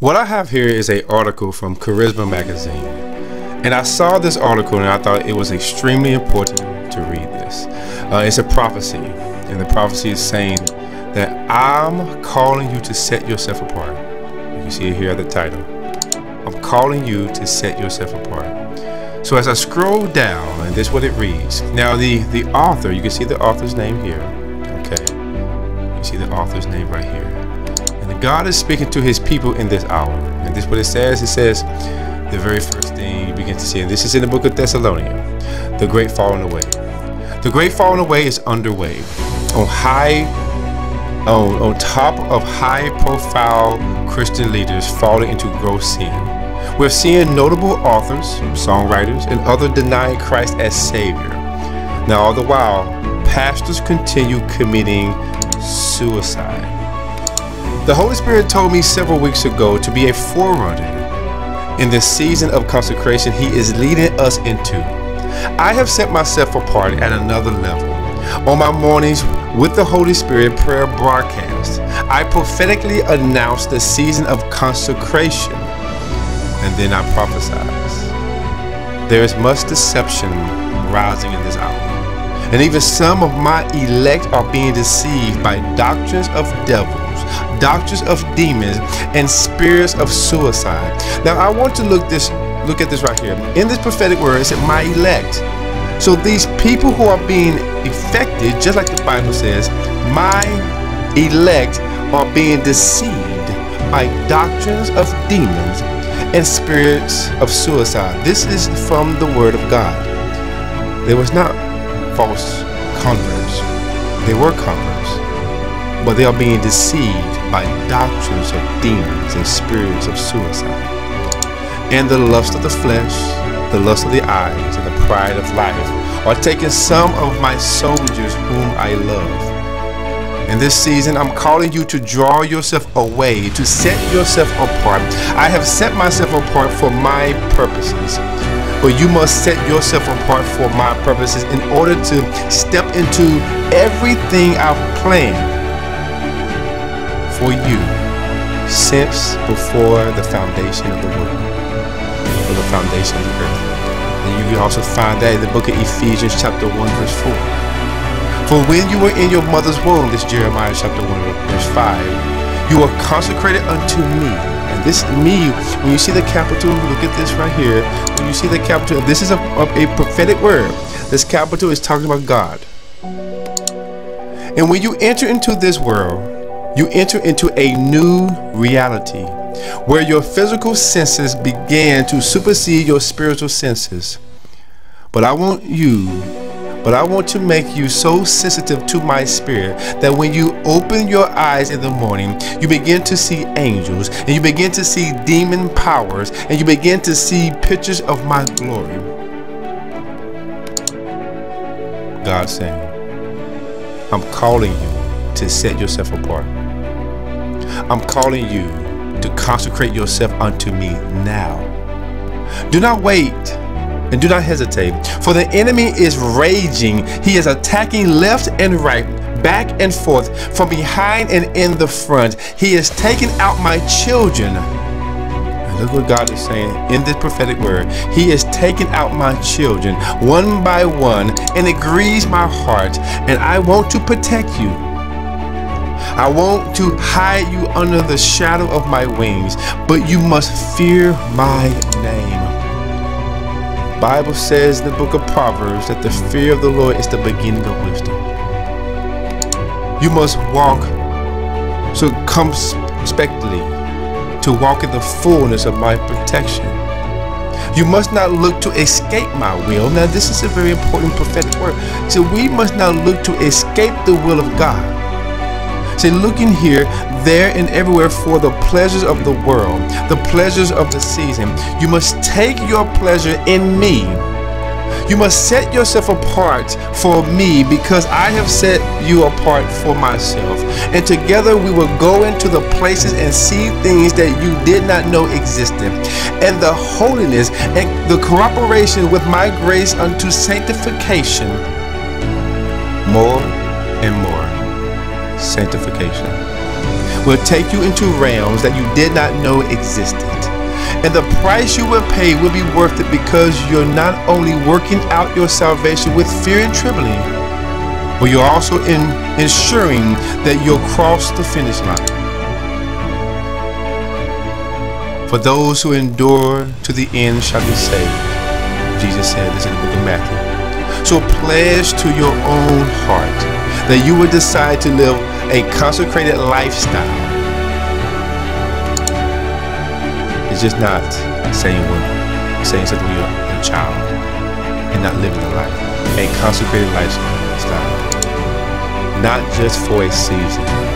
What I have here is an article from Charisma Magazine. And I saw this article and I thought it was extremely important to read this. Uh, it's a prophecy, and the prophecy is saying that I'm calling you to set yourself apart. You see it here at the title. I'm calling you to set yourself apart. So as I scroll down, and this is what it reads. Now the, the author, you can see the author's name here. Okay. You see the author's name right here. God is speaking to his people in this hour. And this is what it says. It says, the very first thing you begin to see, and this is in the book of Thessalonians, the great falling away. The great falling away is underway. On high, on, on top of high profile Christian leaders falling into gross sin. We're seeing notable authors, songwriters, and other denying Christ as Savior. Now, all the while, pastors continue committing suicide. The Holy Spirit told me several weeks ago to be a forerunner in this season of consecration He is leading us into. I have set myself apart at another level. On my mornings with the Holy Spirit prayer broadcast, I prophetically announce the season of consecration and then I prophesize. There is much deception rising in this hour. And even some of my elect are being deceived by doctrines of devils doctors of demons, and spirits of suicide. Now I want to look this look at this right here. In this prophetic word, it said, my elect. So these people who are being affected, just like the Bible says, my elect are being deceived by doctrines of demons and spirits of suicide. This is from the word of God. There was not false converts. They were converts, but they are being deceived by doctrines of demons and spirits of suicide, and the lust of the flesh, the lust of the eyes, and the pride of life are taking some of my soldiers whom I love. In this season, I'm calling you to draw yourself away, to set yourself apart. I have set myself apart for my purposes. But you must set yourself apart for my purposes in order to step into everything I've planned for you since before the foundation of the world, or the foundation of the earth. And you can also find that in the book of Ephesians chapter 1 verse 4. For when you were in your mother's womb, this Jeremiah chapter 1 verse 5, you were consecrated unto me. And this me, when you see the capital, look at this right here. When you see the capital, this is a, a prophetic word. This capital is talking about God. And when you enter into this world, you enter into a new reality where your physical senses began to supersede your spiritual senses. But I want you, but I want to make you so sensitive to my spirit that when you open your eyes in the morning, you begin to see angels and you begin to see demon powers and you begin to see pictures of my glory. God saying, I'm calling you to set yourself apart. I'm calling you to consecrate yourself unto me now. Do not wait and do not hesitate, for the enemy is raging. He is attacking left and right, back and forth, from behind and in the front. He is taking out my children. And look what God is saying in this prophetic word. He is taking out my children one by one, and it grieves my heart, and I want to protect you. I want to hide you under the shadow of my wings, but you must fear my name. Bible says in the book of Proverbs that the fear of the Lord is the beginning of wisdom. You must walk so circumspectly to walk in the fullness of my protection. You must not look to escape my will. Now, this is a very important prophetic word. So, we must not look to escape the will of God. Say, looking here, there, and everywhere for the pleasures of the world, the pleasures of the season. You must take your pleasure in me. You must set yourself apart for me because I have set you apart for myself. And together we will go into the places and see things that you did not know existed. And the holiness and the cooperation with my grace unto sanctification more and more sanctification. will take you into realms that you did not know existed. And the price you will pay will be worth it because you're not only working out your salvation with fear and trembling, but you're also in ensuring that you'll cross the finish line. For those who endure to the end shall be saved. Jesus said this in the book of Matthew. So pledge to your own heart that you would decide to live a consecrated lifestyle. It's just not saying what saying something you're a child and not living a life. A consecrated lifestyle. Not just for a season,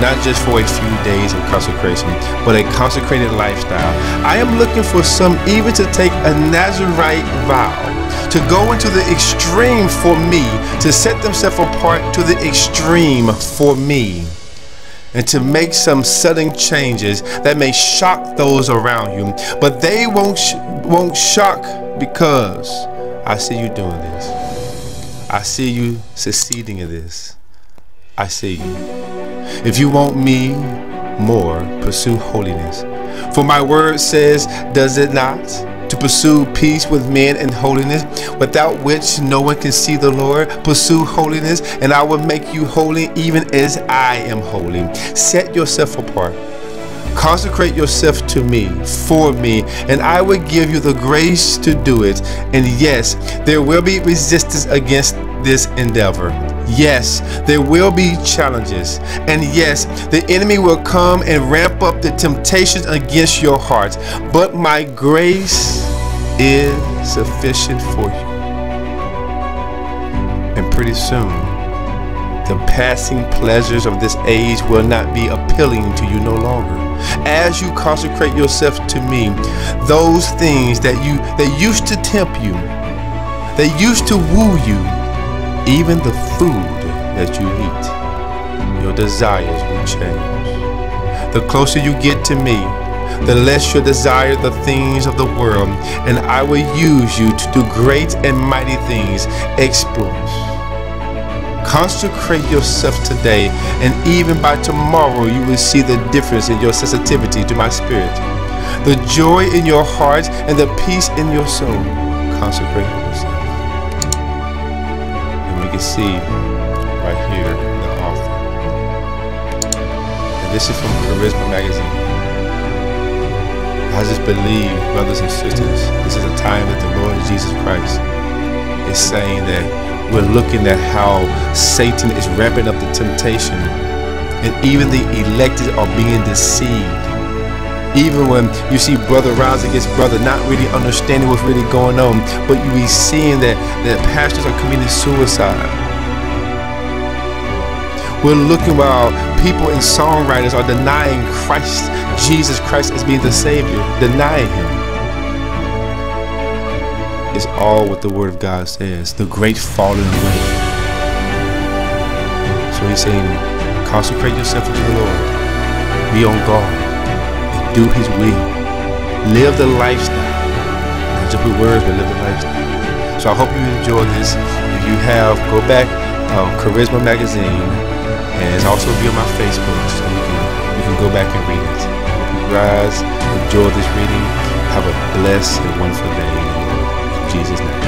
not just for a few days of consecration, but a consecrated lifestyle. I am looking for some even to take a Nazarite vow, to go into the extreme for me, to set themselves apart to the extreme for me, and to make some sudden changes that may shock those around you, but they won't sh won't shock because I see you doing this. I see you succeeding in this. I see you. If you want me more, pursue holiness. For my word says, does it not? To pursue peace with men and holiness, without which no one can see the Lord. Pursue holiness, and I will make you holy even as I am holy. Set yourself apart. Consecrate yourself to me, for me, and I will give you the grace to do it. And yes, there will be resistance against this endeavor. Yes, there will be challenges. And yes, the enemy will come and ramp up the temptations against your heart. But my grace is sufficient for you. And pretty soon, the passing pleasures of this age will not be appealing to you no longer. As you consecrate yourself to me, those things that you that used to tempt you, that used to woo you, even the food that you eat, your desires will change. The closer you get to me, the less you desire the things of the world, and I will use you to do great and mighty things, exploits. Consecrate yourself today, and even by tomorrow, you will see the difference in your sensitivity to my spirit, the joy in your heart, and the peace in your soul. Consecrate can see right here the author. And this is from Charisma Magazine. I just believe, brothers and sisters, this is a time that the Lord Jesus Christ is saying that we're looking at how Satan is ramping up the temptation and even the elected are being deceived. Even when you see brother rise against brother, not really understanding what's really going on, but you be seeing that, that pastors are committing suicide we're looking while people and songwriters are denying Christ, Jesus Christ, as being the Savior, denying Him. It's all what the Word of God says the great falling away. So He's saying, consecrate yourself to the Lord, be on guard, do His will. Live the lifestyle. Not just with words, but live the lifestyle. So I hope you enjoy this. If you have, go back, uh, Charisma Magazine and it's also be on my Facebook, so you can you can go back and read it. Hope you guys enjoy this reading. Have a blessed and wonderful day in Jesus' name.